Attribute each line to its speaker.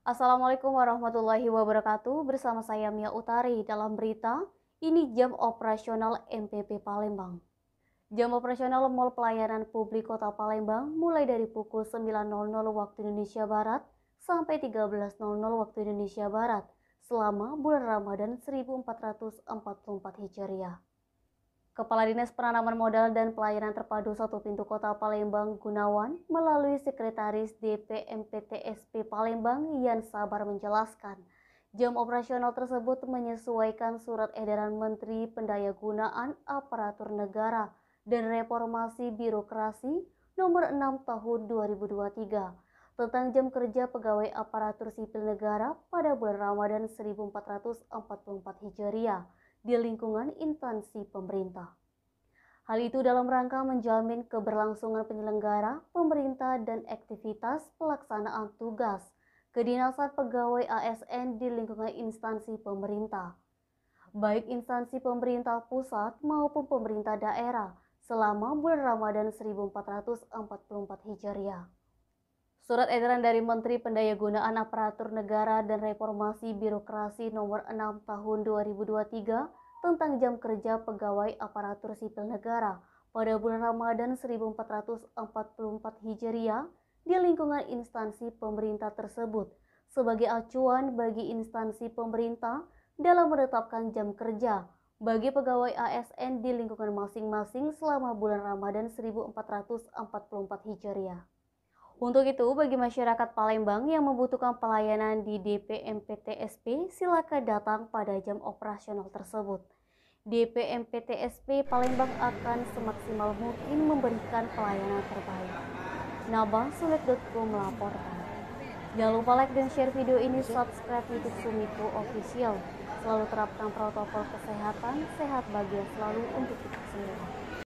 Speaker 1: Assalamualaikum warahmatullahi wabarakatuh. Bersama saya Mia Utari dalam berita ini jam operasional MPP Palembang. Jam operasional Mall Pelayanan Publik Kota Palembang mulai dari pukul 9.00 waktu Indonesia Barat sampai 13.00 waktu Indonesia Barat selama bulan Ramadan 1444 Hijriah. Kepala Dinas Penanaman Modal dan Pelayanan Terpadu Satu Pintu Kota Palembang Gunawan melalui Sekretaris DPMPTSP Palembang Yan Sabar menjelaskan, jam operasional tersebut menyesuaikan surat edaran Menteri Pendayagunaan Aparatur Negara dan Reformasi Birokrasi nomor 6 tahun 2023 tentang jam kerja pegawai aparatur sipil negara pada bulan Ramadan 1444 Hijriah di lingkungan instansi pemerintah. Hal itu dalam rangka menjamin keberlangsungan penyelenggara, pemerintah, dan aktivitas pelaksanaan tugas kedinasan pegawai ASN di lingkungan instansi pemerintah, baik instansi pemerintah pusat maupun pemerintah daerah selama bulan Ramadan 1444 Hijriah. Surat edaran dari Menteri Pendayagunaan Aparatur Negara dan Reformasi Birokrasi nomor 6 tahun 2023 tentang jam kerja pegawai aparatur sipil negara pada bulan Ramadan 1444 Hijriah di lingkungan instansi pemerintah tersebut sebagai acuan bagi instansi pemerintah dalam menetapkan jam kerja bagi pegawai ASN di lingkungan masing-masing selama bulan Ramadan 1444 Hijriah. Untuk itu, bagi masyarakat Palembang yang membutuhkan pelayanan di DPMPTSP, silakan datang pada jam operasional tersebut. DPMPTSP Palembang akan semaksimal mungkin memberikan pelayanan terbaik. Nabang Sulit.com melaporkan. Jangan lupa like dan share video ini, subscribe YouTube Sumiko Official. Selalu terapkan protokol kesehatan, sehat bahagia selalu untuk kita semua.